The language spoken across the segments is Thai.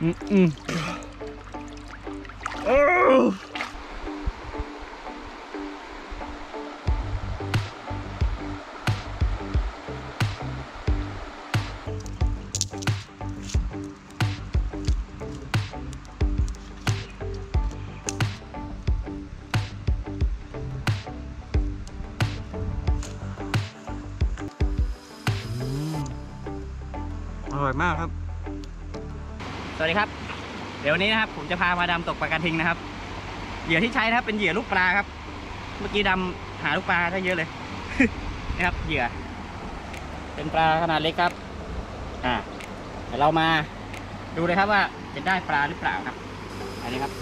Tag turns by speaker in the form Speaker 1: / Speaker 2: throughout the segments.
Speaker 1: อืมอืมโอ้อืมอร่อยมากครับ
Speaker 2: สวัสดีครับ เดี๋ยววันนี้นะครับ ผมจะพามาดำตกปลากระทิงนะครับ เหยื่อที่ใช้นะครับ เป็นเหยื่อลูกปลาครับ เมื่อกี้ดำหาลูกปลาได้เยอะเลยนะครับ เหยื่อ เป็นปลาขนาดเล็กครับ อ่าเดี๋ยวเรามาดูเลยครับว่าจะได้ปลาหรือเปล่าครับ อันนี้ครับ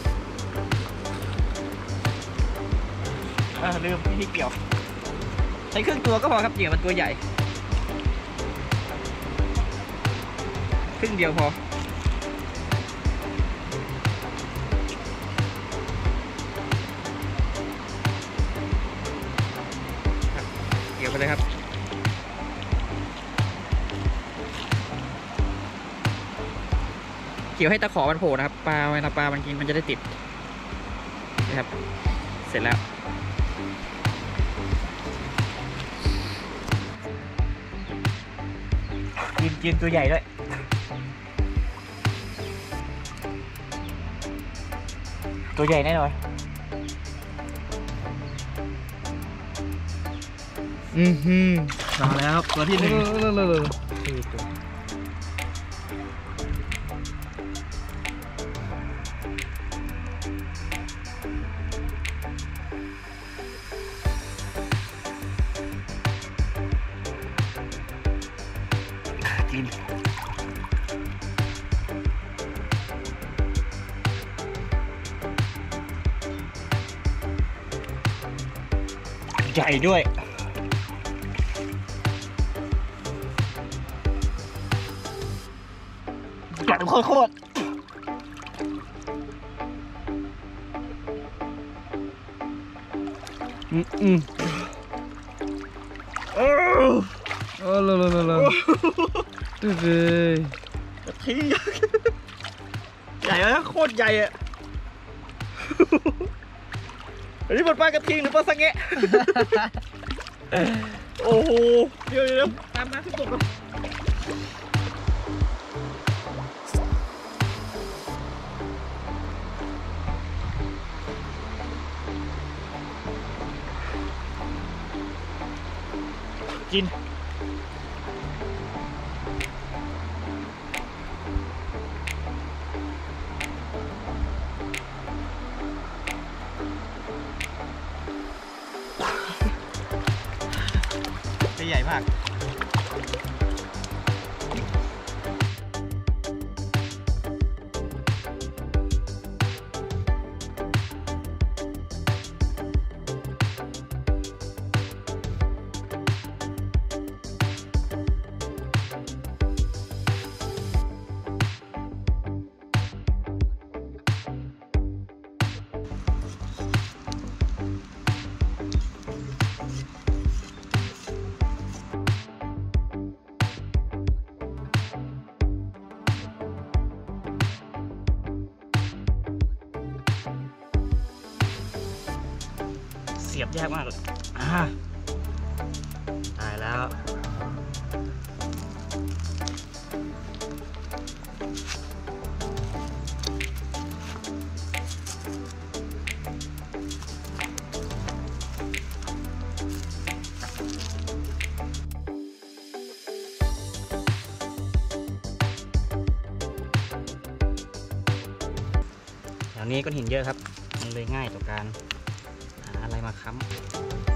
Speaker 2: เออลืมที่เกี่ยว ใช้ครึ่งตัวก็พอครับเหยื่อมันตัวใหญ่ ครึ่งเดียวพอ เขียวไปเลยครับ เกี่ยวให้ตะขอมันโผล่นะครับปลาเวลาปลามันกินมันจะได้ติดนะครับ เสร็จแล้วกินกินตัวใหญ่ด้วยตัวใหญ่แน่นอน
Speaker 1: อือหือ
Speaker 2: มาแล้วครับตัวที่หนึ่งกินใหญ่ด้วย ใหญ่โคตร
Speaker 1: อืมอืม
Speaker 2: ๆเออ
Speaker 1: โอ้โลโลโลโลดูสิ
Speaker 2: กระทิงใหญ่แล้วโคตรใหญ่อะอันนี้มันปลากระทิงหรือปลาสังเงะโอ้โห เดี๋ยวเดี๋ยวตามมาทุกคน กิน ใหญ่มาก สียบยากมากเลยอ่าตายแล้ว แถวนี้ก้อนหินเยอะครับ มันเลยง่ายต่อการหา อะไรมาค้ำ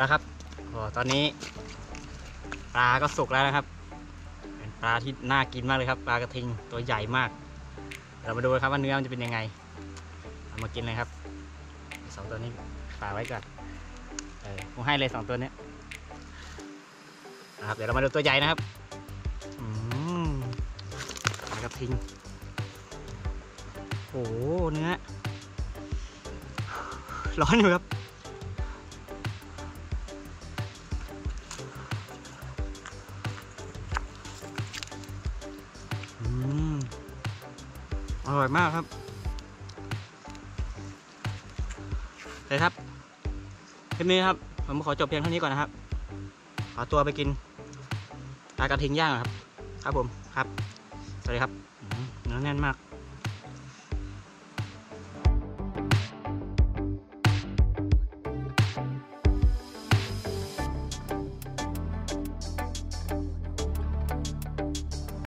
Speaker 2: นะครับโอ้ตอนนี้ปลาก็สุกแล้วนะครับ เป็นปลาที่น่ากินมากเลยครับ ปลากระทิงตัวใหญ่มาก เรามาดูครับว่าเนื้อมันจะเป็นยังไง เอามากินเลยครับสองตัวนี้ฝากไว้ก่อนเออผมให้เลยสองตัวนี้นะครับเดี๋ยวเรามาดูตัวใหญ่นะครับปลากระทิงโอ้โหเนื้อร้อนอยู่ครับ อร่อยมากครับเลยครับคลิปนี้ครับ ผมขอจบเพียงเท่านี้ก่อนนะครับ ขอตัวไปกินปลากระทิงย่างครับ ครับผมครับ สวัสดีครับเนื้อแน่นมาก